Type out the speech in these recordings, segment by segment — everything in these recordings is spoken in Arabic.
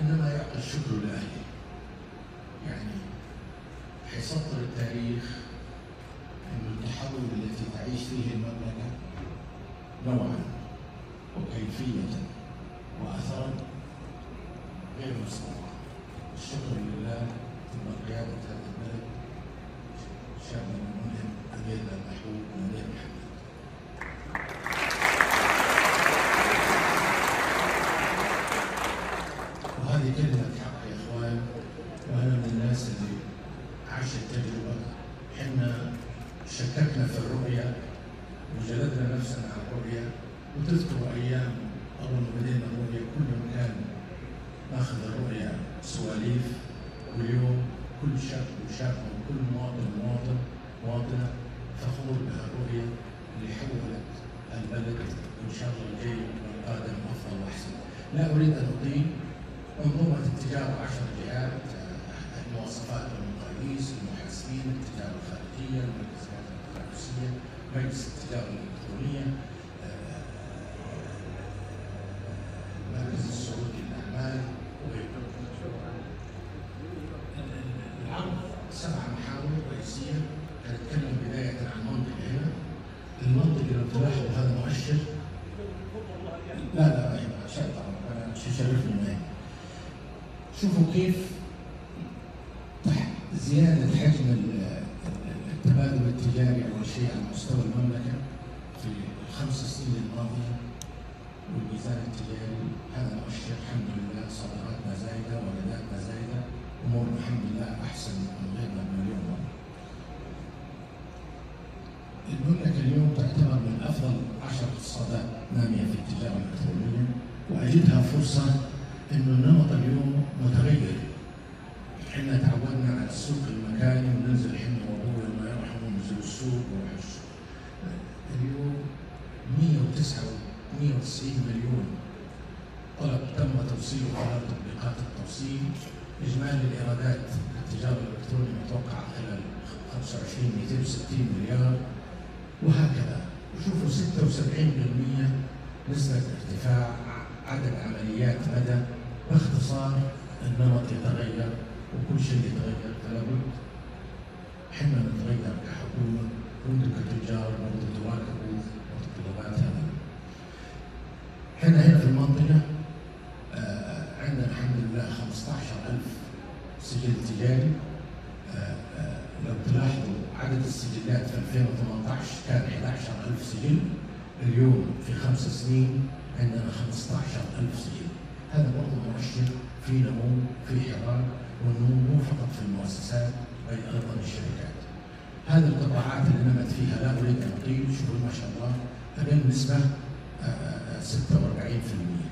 إنما يعطي الشكر لأهله. يعني حيسطر التاريخ إن التحول التي تعيش فيه المملكة نوعا وكيفية واثرا غير مسبوقه في الرؤية وجلدنا نفسنا على الرؤية وتذكر أيام اول ما بدينا الرؤية كل يوم كان ناخذ الرؤية سواليف واليوم كل شاب وشاب وكل مواطن ومواطن مواطنة فخور بهالرؤية اللي حولت البلد وان شاء الله الجاي والقادم أفضل وأحسن. لا أريد أن اطيل منظومة التجارة عشر جهات المواصفات والمقاييس المحاسبين التجارة الخارجية المركزيات التنافسية مجلس التجارة الإلكترونية آه، المركز السعودي للأعمال وغيره. العرض سبع محاور رئيسية هنتكلم بداية عن منطقة هنا المنطقة لو تلاحظوا هذا مؤشر لا لا يهمك شيء طبعا أنا شرفني شوفوا كيف تحت زيادة حجم التبادل التجاري أول شيء على مستوى المملكة في الخمس سنين الماضية والميزان التجاري. هذا مؤشر الحمد لله صادراتنا زايدة وارداتنا زايدة. أمورنا الحمد لله أحسن من غيرنا بمليون مرة. المملكة اليوم تعتبر من أفضل عشر اقتصادات نامية في التجارة الإلكترونية وأجدها فرصة إنه النمط اليوم متغير. إحنا تعودنا على السوق المكاني وننزل تم توصيله خلال تطبيقات التوصيل اجمالي الإيرادات التجارة الإلكترونية متوقعه خلال 25 260 مليار وهكذا. وشوفوا 76% نسبة ارتفاع عدد عمليات مدى باختصار النمط يتغير وكل شيء يتغير. فلا بد إحنا نتغير كحكومة وأنتم كتجار برضه تواكبوا متطلبات هذا إحنا هنا في المنطقة آه، عندنا الحمد لله 15000 سجل تجاري آه، آه، لو تلاحظوا عدد السجلات في 2018 كان 11000 سجل اليوم في خمس سنين عندنا 15000 سجل. هذا برضه مؤشر في نمو في حراك والنمو مو فقط في المؤسسات بل أيضا الشركات. هذه القطاعات اللي نمت فيها لا أريد أن أطيل شوفوا ما شاء الله أقل نسبة آه، 46%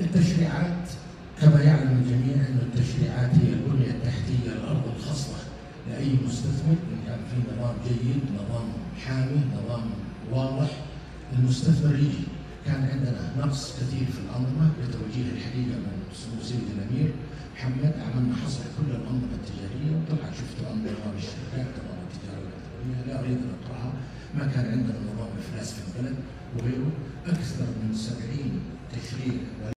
التشريعات التشريعات هي البنية التحتية الأرض الخصبة لأي مستثمر إن كان في نظام جيد نظام حامي نظام واضح. المستثمر يجي كان عندنا نقص كثير في الأنظمة بتوجيه الحقيقة من سمو سيد الأمير محمد. عملنا حصر كل الأنظمة التجارية. وطلع شفتوا أنظمة الشركات نظام التجارة الإلكترونية. لا أريد أن أقرأها ما كان عندنا نظام إفلاس في البلد وغيره. أكثر من 70 تشريع